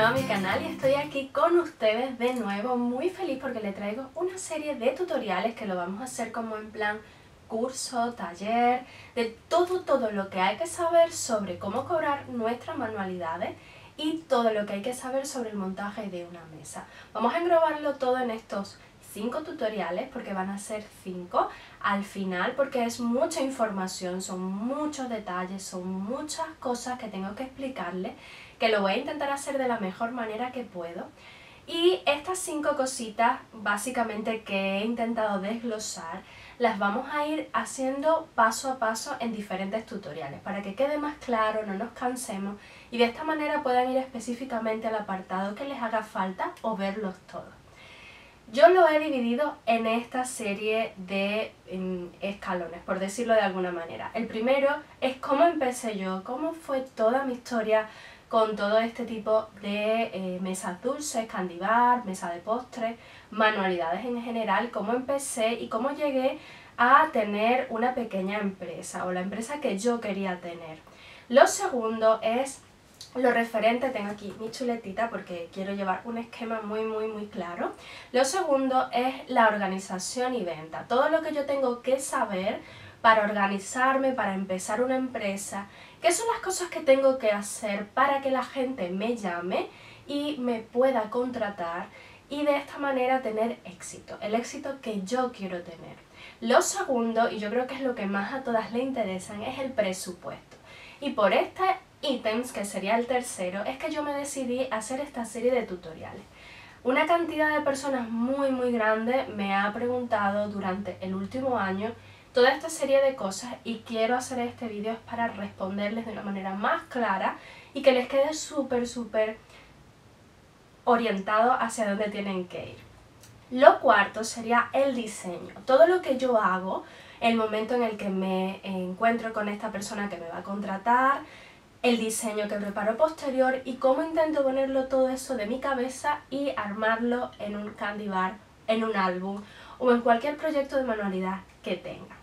nuevo a mi canal y estoy aquí con ustedes de nuevo muy feliz porque le traigo una serie de tutoriales que lo vamos a hacer como en plan curso, taller, de todo, todo lo que hay que saber sobre cómo cobrar nuestras manualidades y todo lo que hay que saber sobre el montaje de una mesa. Vamos a englobarlo todo en estos cinco tutoriales porque van a ser cinco al final porque es mucha información, son muchos detalles, son muchas cosas que tengo que explicarles que lo voy a intentar hacer de la mejor manera que puedo. Y estas cinco cositas básicamente que he intentado desglosar las vamos a ir haciendo paso a paso en diferentes tutoriales para que quede más claro, no nos cansemos y de esta manera puedan ir específicamente al apartado que les haga falta o verlos todos. Yo lo he dividido en esta serie de escalones, por decirlo de alguna manera. El primero es cómo empecé yo, cómo fue toda mi historia con todo este tipo de eh, mesas dulces, candibar, mesa de postres, manualidades en general, cómo empecé y cómo llegué a tener una pequeña empresa o la empresa que yo quería tener. Lo segundo es lo referente, tengo aquí mi chuletita porque quiero llevar un esquema muy muy muy claro. Lo segundo es la organización y venta, todo lo que yo tengo que saber para organizarme, para empezar una empresa, qué son las cosas que tengo que hacer para que la gente me llame y me pueda contratar y de esta manera tener éxito, el éxito que yo quiero tener. Lo segundo, y yo creo que es lo que más a todas le interesan, es el presupuesto. Y por este ítems, que sería el tercero, es que yo me decidí hacer esta serie de tutoriales. Una cantidad de personas muy muy grande me ha preguntado durante el último año toda esta serie de cosas y quiero hacer este vídeo para responderles de una manera más clara y que les quede súper súper orientado hacia dónde tienen que ir. Lo cuarto sería el diseño. Todo lo que yo hago, el momento en el que me encuentro con esta persona que me va a contratar, el diseño que preparo posterior y cómo intento ponerlo todo eso de mi cabeza y armarlo en un candy bar, en un álbum o en cualquier proyecto de manualidad que tenga.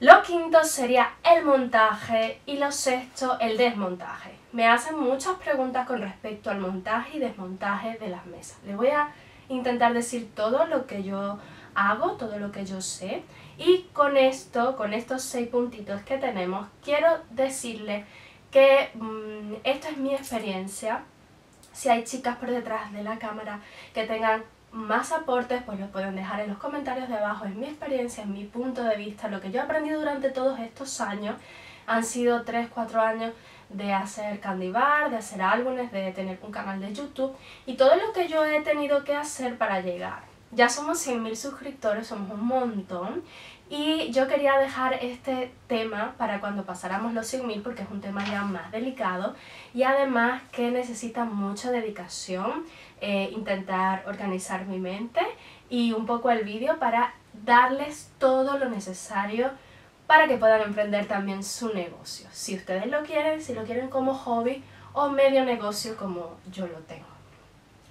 Lo quinto sería el montaje y lo sexto el desmontaje. Me hacen muchas preguntas con respecto al montaje y desmontaje de las mesas. Les voy a intentar decir todo lo que yo hago, todo lo que yo sé y con esto, con estos seis puntitos que tenemos, quiero decirles que mm, esta es mi experiencia. Si hay chicas por detrás de la cámara que tengan más aportes pues los pueden dejar en los comentarios de abajo. Es mi experiencia, es mi punto de vista, lo que yo he aprendido durante todos estos años han sido 3-4 años de hacer candy bar, de hacer álbumes, de tener un canal de YouTube y todo lo que yo he tenido que hacer para llegar. Ya somos 100.000 suscriptores, somos un montón y yo quería dejar este tema para cuando pasáramos los 100.000 porque es un tema ya más delicado y además que necesita mucha dedicación, eh, intentar organizar mi mente y un poco el vídeo para darles todo lo necesario para que puedan emprender también su negocio. Si ustedes lo quieren, si lo quieren como hobby o medio negocio como yo lo tengo.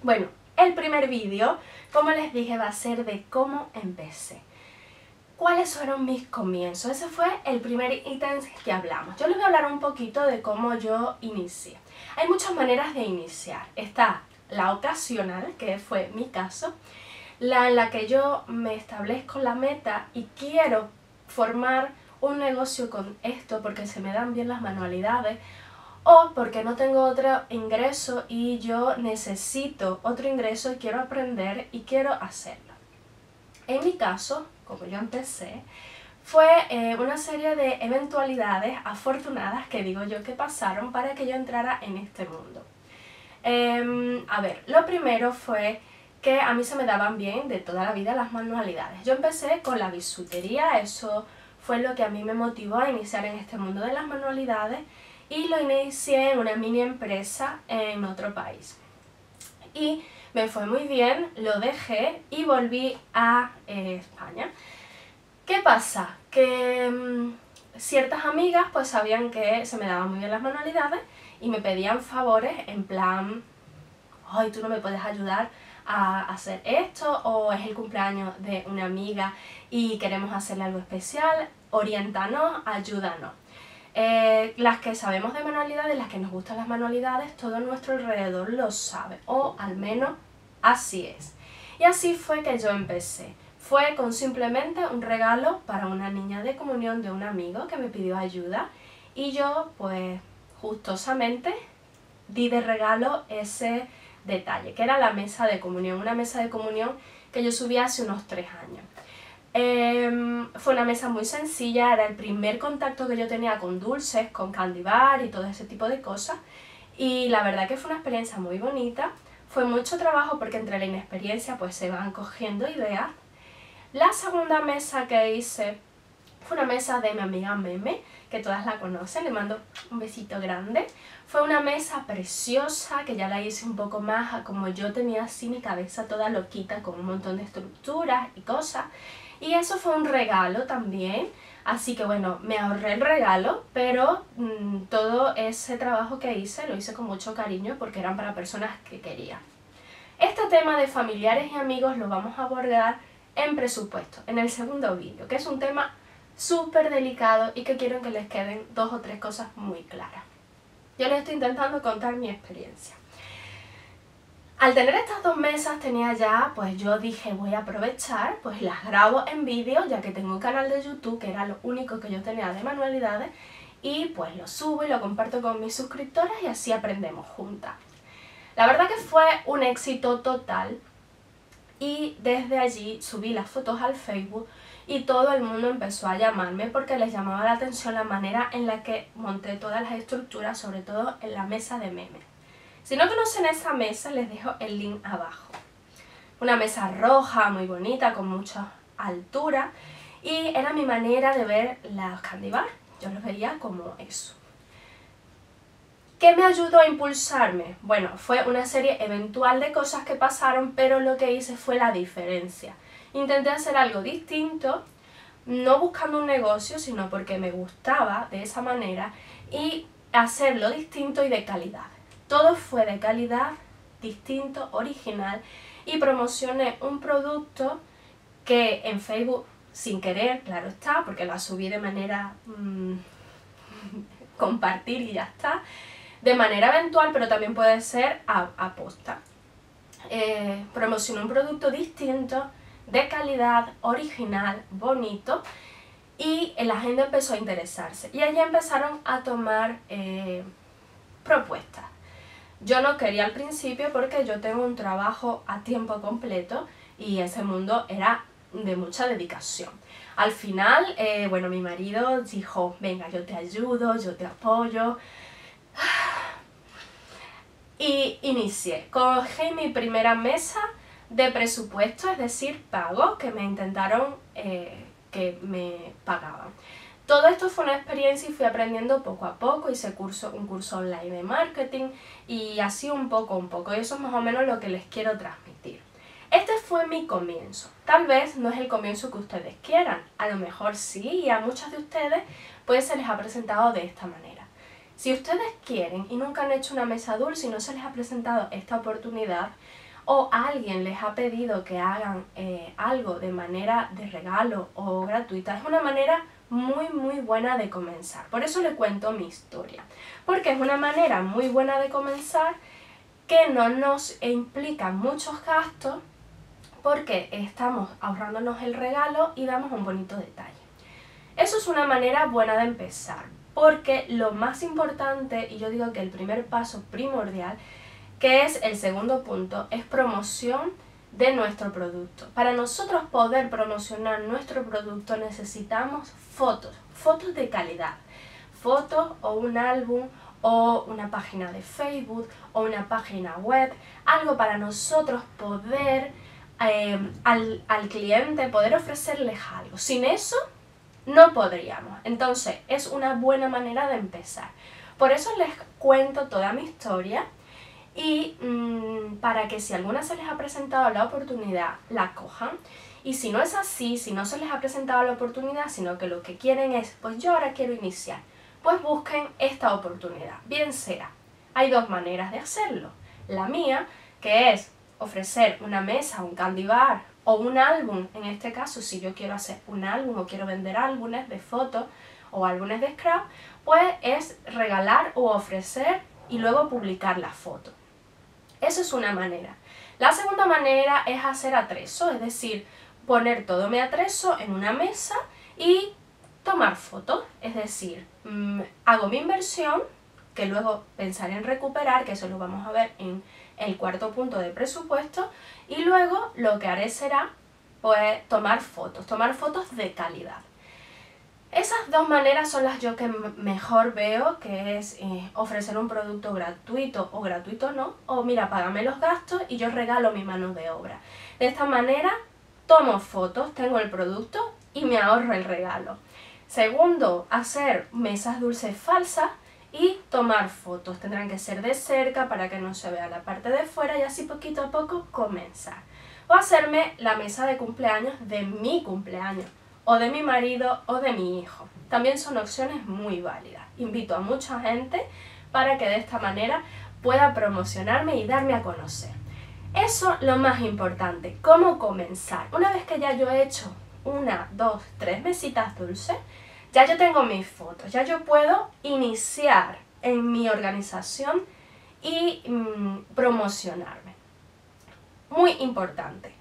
Bueno, el primer vídeo, como les dije, va a ser de cómo empecé. ¿Cuáles fueron mis comienzos? Ese fue el primer ítem que hablamos. Yo les voy a hablar un poquito de cómo yo inicié. Hay muchas maneras de iniciar. Está la ocasional, que fue mi caso, la en la que yo me establezco la meta y quiero formar un negocio con esto porque se me dan bien las manualidades o porque no tengo otro ingreso y yo necesito otro ingreso y quiero aprender y quiero hacerlo. En mi caso, como yo empecé, fue eh, una serie de eventualidades afortunadas que digo yo que pasaron para que yo entrara en este mundo. Em, a ver, lo primero fue que a mí se me daban bien de toda la vida las manualidades. Yo empecé con la bisutería, eso fue lo que a mí me motivó a iniciar en este mundo de las manualidades y lo inicié en una mini empresa en otro país. Y me fue muy bien, lo dejé y volví a eh, España. ¿Qué pasa? Que mm, ciertas amigas pues sabían que se me daban muy bien las manualidades y me pedían favores en plan, ay, tú no me puedes ayudar a hacer esto o es el cumpleaños de una amiga y queremos hacerle algo especial, orientanos, ayúdanos. Eh, las que sabemos de manualidades, las que nos gustan las manualidades, todo nuestro alrededor lo sabe, o al menos así es. Y así fue que yo empecé. Fue con simplemente un regalo para una niña de comunión de un amigo que me pidió ayuda y yo pues justosamente di de regalo ese detalle, que era la mesa de comunión, una mesa de comunión que yo subí hace unos tres años. Em, fue una mesa muy sencilla, era el primer contacto que yo tenía con dulces, con candy bar y todo ese tipo de cosas. Y la verdad que fue una experiencia muy bonita. Fue mucho trabajo porque entre la inexperiencia pues se van cogiendo ideas. La segunda mesa que hice fue una mesa de mi amiga Meme, que todas la conocen, le mando un besito grande. Fue una mesa preciosa, que ya la hice un poco más como yo tenía así mi cabeza toda loquita con un montón de estructuras y cosas. Y eso fue un regalo también, así que bueno, me ahorré el regalo, pero mm, todo ese trabajo que hice lo hice con mucho cariño porque eran para personas que quería. Este tema de familiares y amigos lo vamos a abordar en presupuesto, en el segundo vídeo, que es un tema súper delicado y que quiero que les queden dos o tres cosas muy claras. Yo les estoy intentando contar mi experiencia. Al tener estas dos mesas tenía ya, pues yo dije voy a aprovechar, pues las grabo en vídeo ya que tengo un canal de YouTube que era lo único que yo tenía de manualidades y pues lo subo y lo comparto con mis suscriptores y así aprendemos juntas. La verdad que fue un éxito total y desde allí subí las fotos al Facebook y todo el mundo empezó a llamarme porque les llamaba la atención la manera en la que monté todas las estructuras, sobre todo en la mesa de memes. Si no conocen esa mesa, les dejo el link abajo. Una mesa roja, muy bonita, con mucha altura y era mi manera de ver las candy bar. Yo los veía como eso. ¿Qué me ayudó a impulsarme? Bueno, fue una serie eventual de cosas que pasaron, pero lo que hice fue la diferencia. Intenté hacer algo distinto, no buscando un negocio, sino porque me gustaba de esa manera y hacerlo distinto y de calidad. Todo fue de calidad, distinto, original y promocioné un producto que en Facebook, sin querer, claro está, porque la subí de manera mm, compartir y ya está, de manera eventual, pero también puede ser a, posta. Eh, promocioné un producto distinto de calidad, original, bonito y la gente empezó a interesarse y allí empezaron a tomar eh, propuestas. Yo no quería al principio porque yo tengo un trabajo a tiempo completo y ese mundo era de mucha dedicación. Al final, eh, bueno, mi marido dijo, venga, yo te ayudo, yo te apoyo. Y inicié. Cogí mi primera mesa de presupuesto, es decir, pagos que me intentaron eh, que me pagaban. Todo esto fue una experiencia y fui aprendiendo poco a poco, hice curso, un curso online de marketing y así un poco un poco. Y eso es más o menos lo que les quiero transmitir. Este fue mi comienzo. Tal vez no es el comienzo que ustedes quieran, a lo mejor sí, y a muchas de ustedes pues se les ha presentado de esta manera. Si ustedes quieren y nunca han hecho una mesa dulce y no se les ha presentado esta oportunidad, o alguien les ha pedido que hagan eh, algo de manera de regalo o gratuita, es una manera muy muy buena de comenzar. Por eso le cuento mi historia, porque es una manera muy buena de comenzar que no nos implica muchos gastos porque estamos ahorrándonos el regalo y damos un bonito detalle. Eso es una manera buena de empezar, porque lo más importante, y yo digo que el primer paso primordial, que es el segundo punto, es promoción de nuestro producto. Para nosotros poder promocionar nuestro producto necesitamos fotos, fotos de calidad, fotos o un álbum o una página de Facebook o una página web, algo para nosotros poder eh, al, al cliente, poder ofrecerles algo. Sin eso no podríamos. Entonces es una buena manera de empezar. Por eso les cuento toda mi historia y mm, para que si alguna se les ha presentado la oportunidad, la cojan. Y si no es así, si no se les ha presentado la oportunidad, sino que lo que quieren es, pues yo ahora quiero iniciar, pues busquen esta oportunidad, bien sea. Hay dos maneras de hacerlo. La mía, que es ofrecer una mesa, un candy bar o un álbum, en este caso, si yo quiero hacer un álbum o quiero vender álbumes de fotos o álbumes de scrap, pues es regalar o ofrecer y luego publicar la foto. Eso es una manera. La segunda manera es hacer atrezo, es decir, poner todo mi atrezo en una mesa y tomar fotos, es decir, mm, hago mi inversión, que luego pensaré en recuperar, que eso lo vamos a ver en el cuarto punto de presupuesto, y luego lo que haré será pues tomar fotos, tomar fotos de calidad. Dos maneras son las yo que mejor veo, que es eh, ofrecer un producto gratuito o gratuito no, o mira, págame los gastos y yo regalo mi mano de obra. De esta manera tomo fotos, tengo el producto y me ahorro el regalo. Segundo, hacer mesas dulces falsas y tomar fotos. Tendrán que ser de cerca para que no se vea la parte de fuera y así poquito a poco comenzar. O hacerme la mesa de cumpleaños de mi cumpleaños o de mi marido o de mi hijo. También son opciones muy válidas. Invito a mucha gente para que de esta manera pueda promocionarme y darme a conocer. Eso lo más importante, cómo comenzar. Una vez que ya yo he hecho una, dos, tres mesitas dulces, ya yo tengo mis fotos, ya yo puedo iniciar en mi organización y mm, promocionarme. Muy importante.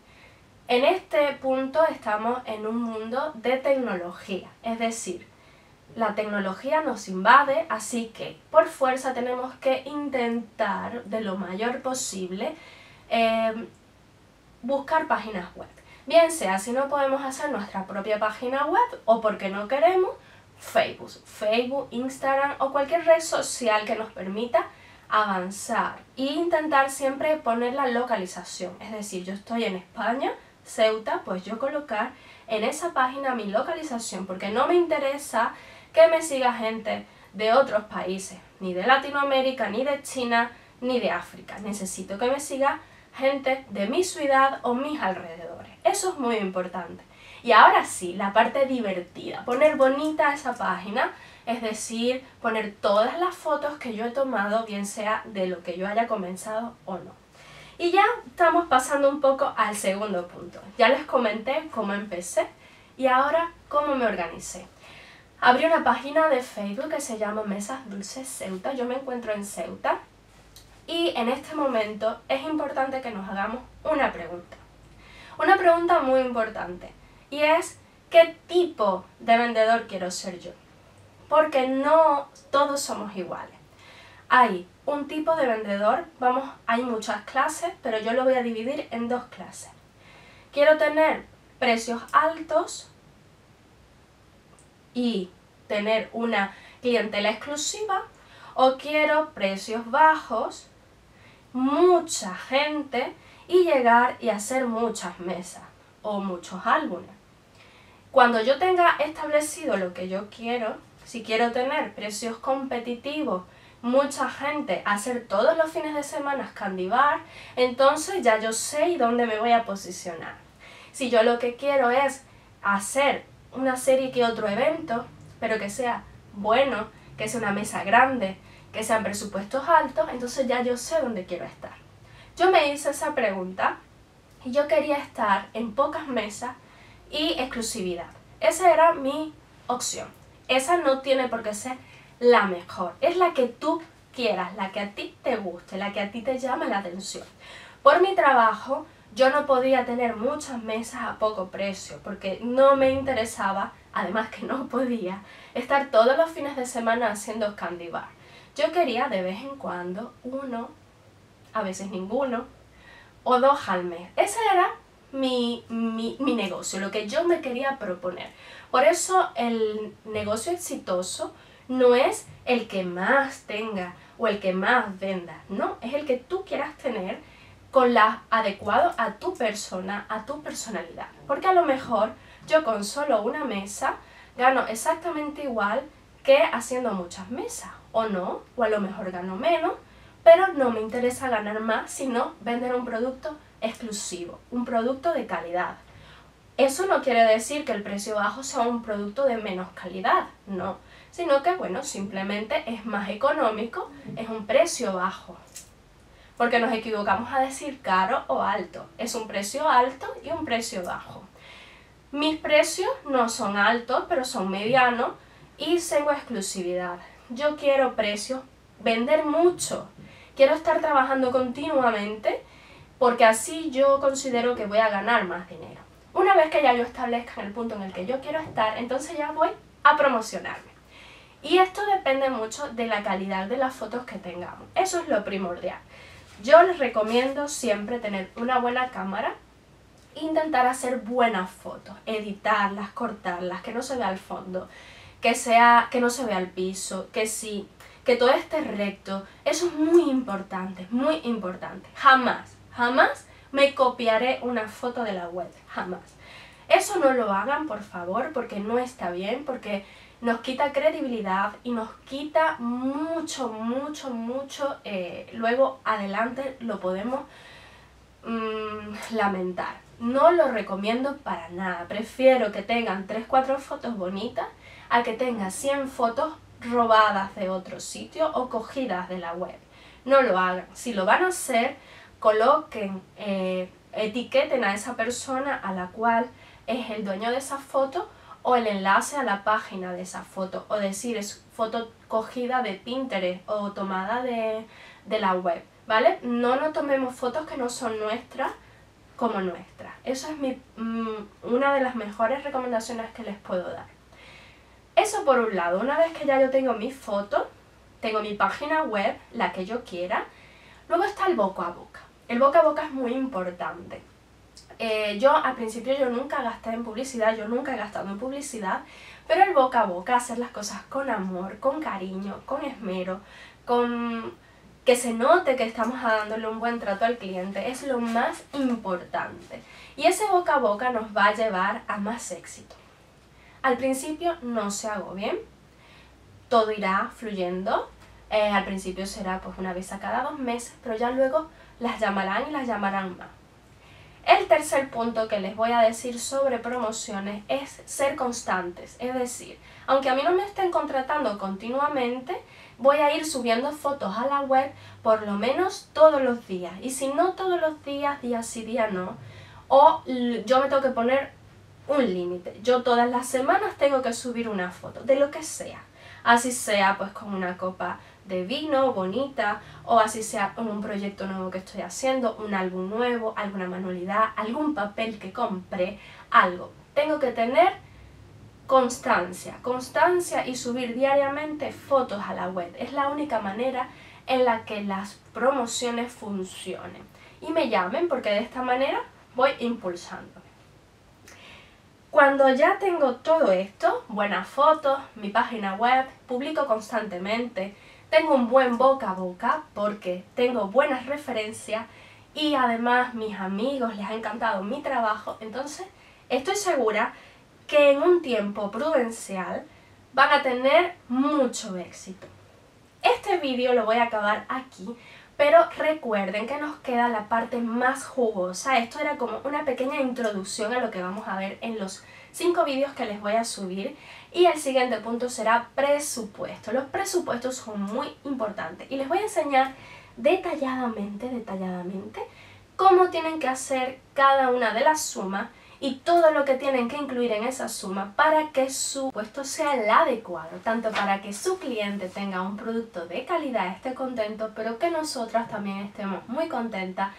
En este punto estamos en un mundo de tecnología, es decir, la tecnología nos invade, así que por fuerza tenemos que intentar de lo mayor posible eh, buscar páginas web. Bien sea si no podemos hacer nuestra propia página web o porque no queremos, Facebook, Facebook, Instagram o cualquier red social que nos permita avanzar e intentar siempre poner la localización. Es decir, yo estoy en España, Ceuta, pues yo colocar en esa página mi localización, porque no me interesa que me siga gente de otros países, ni de Latinoamérica, ni de China, ni de África. Necesito que me siga gente de mi ciudad o mis alrededores. Eso es muy importante. Y ahora sí, la parte divertida, poner bonita esa página, es decir, poner todas las fotos que yo he tomado, bien sea de lo que yo haya comenzado o no. Y ya estamos pasando un poco al segundo punto. Ya les comenté cómo empecé y ahora cómo me organicé. Abrí una página de Facebook que se llama Mesas Dulces Ceuta. Yo me encuentro en Ceuta. Y en este momento es importante que nos hagamos una pregunta. Una pregunta muy importante. Y es, ¿qué tipo de vendedor quiero ser yo? Porque no todos somos iguales. Hay un tipo de vendedor, vamos, hay muchas clases, pero yo lo voy a dividir en dos clases. Quiero tener precios altos y tener una clientela exclusiva o quiero precios bajos, mucha gente y llegar y hacer muchas mesas o muchos álbumes. Cuando yo tenga establecido lo que yo quiero, si quiero tener precios competitivos mucha gente hacer todos los fines de semana candy bar, entonces ya yo sé dónde me voy a posicionar. Si yo lo que quiero es hacer una serie que otro evento, pero que sea bueno, que sea una mesa grande, que sean presupuestos altos, entonces ya yo sé dónde quiero estar. Yo me hice esa pregunta y yo quería estar en pocas mesas y exclusividad. Esa era mi opción. Esa no tiene por qué ser la mejor. Es la que tú quieras, la que a ti te guste, la que a ti te llame la atención. Por mi trabajo, yo no podía tener muchas mesas a poco precio porque no me interesaba, además que no podía, estar todos los fines de semana haciendo candy bar. Yo quería de vez en cuando uno, a veces ninguno, o dos al mes. Ese era mi, mi, mi negocio, lo que yo me quería proponer. Por eso el negocio exitoso no es el que más tenga o el que más venda, no, es el que tú quieras tener con la adecuado a tu persona, a tu personalidad. Porque a lo mejor yo con solo una mesa gano exactamente igual que haciendo muchas mesas, o no, o a lo mejor gano menos, pero no me interesa ganar más, sino vender un producto exclusivo, un producto de calidad. Eso no quiere decir que el precio bajo sea un producto de menos calidad, no sino que, bueno, simplemente es más económico, es un precio bajo. Porque nos equivocamos a decir caro o alto. Es un precio alto y un precio bajo. Mis precios no son altos, pero son medianos y tengo exclusividad. yo quiero precios, vender mucho, quiero estar trabajando continuamente porque así yo considero que voy a ganar más dinero. Una vez que ya yo establezca el punto en el que yo quiero estar, entonces ya voy a promocionarme. Y esto depende mucho de la calidad de las fotos que tengamos. Eso es lo primordial. Yo les recomiendo siempre tener una buena cámara, intentar hacer buenas fotos, editarlas, cortarlas, que no se vea el fondo, que, sea, que no se vea el piso, que sí, que todo esté recto. Eso es muy importante, muy importante. Jamás, jamás me copiaré una foto de la web, jamás. Eso no lo hagan, por favor, porque no está bien, porque nos quita credibilidad y nos quita mucho, mucho, mucho. Eh, luego adelante lo podemos mm, lamentar. No lo recomiendo para nada. Prefiero que tengan 3-4 fotos bonitas a que tengan 100 fotos robadas de otro sitio o cogidas de la web. No lo hagan. Si lo van a hacer, coloquen, eh, etiqueten a esa persona a la cual es el dueño de esa foto o el enlace a la página de esa foto o decir es foto cogida de Pinterest o tomada de, la web, ¿vale? No nos tomemos fotos que no son nuestras como nuestras. Eso es mi, mm, una de las mejores recomendaciones que les puedo dar. Eso por un lado, una vez que ya yo tengo mi foto, tengo mi página web, la que yo quiera, luego está el boca a boca. El boca a boca es muy importante. Eh, yo al principio yo nunca gasté en publicidad, yo nunca he gastado en publicidad, pero el boca a boca, hacer las cosas con amor, con cariño, con esmero, con que se note que estamos dándole un buen trato al cliente, es lo más importante. Y ese boca a boca nos va a llevar a más éxito. Al principio no se hago bien, todo irá fluyendo, eh, al principio será pues una vez a cada dos meses, pero ya luego las llamarán y las llamarán más. El tercer punto que les voy a decir sobre promociones es ser constantes, es decir, aunque a mí no me estén contratando continuamente, voy a ir subiendo fotos a la web por lo menos todos los días. Y si no todos los días, día sí, día no, o yo me tengo que poner un límite. Yo todas las semanas tengo que subir una foto, de lo que sea. Así sea pues con una copa de vino bonita o así sea un proyecto nuevo que estoy haciendo, un álbum nuevo, alguna manualidad, algún papel que compré, algo. Tengo que tener constancia, constancia y subir diariamente fotos a la web. Es la única manera en la que las promociones funcionen. Y me llamen porque de esta manera voy impulsando. Cuando ya tengo todo esto, buenas fotos, mi página web, publico constantemente, tengo un buen boca a boca porque tengo buenas referencias y además mis amigos les ha encantado mi trabajo, entonces estoy segura que en un tiempo prudencial van a tener mucho éxito. Este vídeo lo voy a acabar aquí, pero recuerden que nos queda la parte más jugosa. Esto era como una pequeña introducción a lo que vamos a ver en los cinco vídeos que les voy a subir. Y el siguiente punto será presupuesto. Los presupuestos son muy importantes. Y les voy a enseñar detalladamente, detalladamente cómo tienen que hacer cada una de las sumas y todo lo que tienen que incluir en esa suma para que su puesto sea el adecuado, tanto para que su cliente tenga un producto de calidad, esté contento, pero que nosotras también estemos muy contentas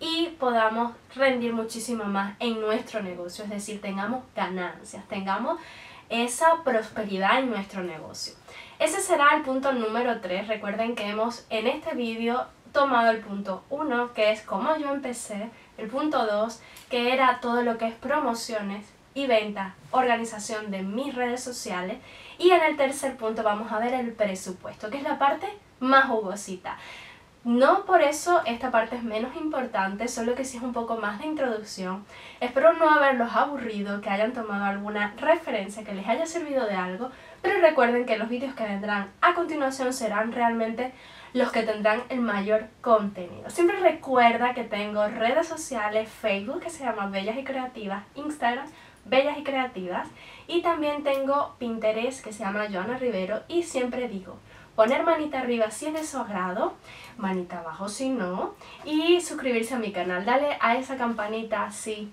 y podamos rendir muchísimo más en nuestro negocio, es decir, tengamos ganancias, tengamos esa prosperidad en nuestro negocio. Ese será el punto número 3. Recuerden que hemos en este vídeo tomado el punto 1, que es cómo yo empecé, el punto 2, que era todo lo que es promociones y venta, organización de mis redes sociales, y en el tercer punto vamos a ver el presupuesto, que es la parte más jugosita. No por eso esta parte es menos importante, solo que sí es un poco más de introducción. Espero no haberlos aburrido, que hayan tomado alguna referencia, que les haya servido de algo, pero recuerden que los vídeos que vendrán a continuación serán realmente los que tendrán el mayor contenido. Siempre recuerda que tengo redes sociales, Facebook que se llama Bellas y Creativas, Instagram Bellas y Creativas y también tengo Pinterest que se llama Joana Rivero y siempre digo, poner manita arriba si es de su agrado, manita abajo si no, y suscribirse a mi canal. Dale a esa campanita si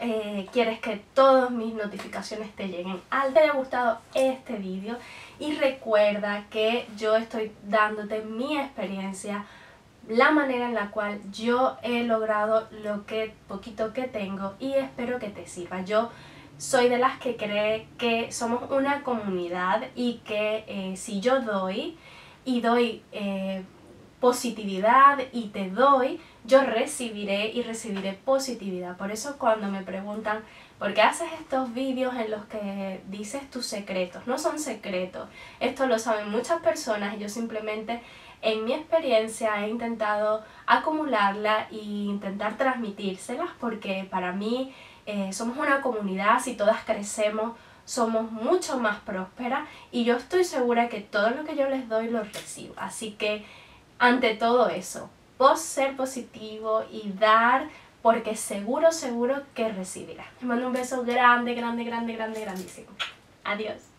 eh, quieres que todas mis notificaciones te lleguen al te haya gustado este vídeo y recuerda que yo estoy dándote mi experiencia la manera en la cual yo he logrado lo que poquito que tengo y espero que te sirva. Yo soy de las que cree que somos una comunidad y que eh, si yo doy y doy eh, positividad y te doy, yo recibiré y recibiré positividad. Por eso cuando me preguntan, ¿por qué haces estos vídeos en los que dices tus secretos? No son secretos, esto lo saben muchas personas y yo simplemente en mi experiencia he intentado acumularla e intentar transmitírselas porque para mí eh, somos una comunidad, si todas crecemos somos mucho más prósperas y yo estoy segura que todo lo que yo les doy lo recibo. Así que ante todo eso, vos ser positivo y dar porque seguro, seguro que recibirás. Te mando un beso grande, grande, grande, grande, grandísimo. Adiós.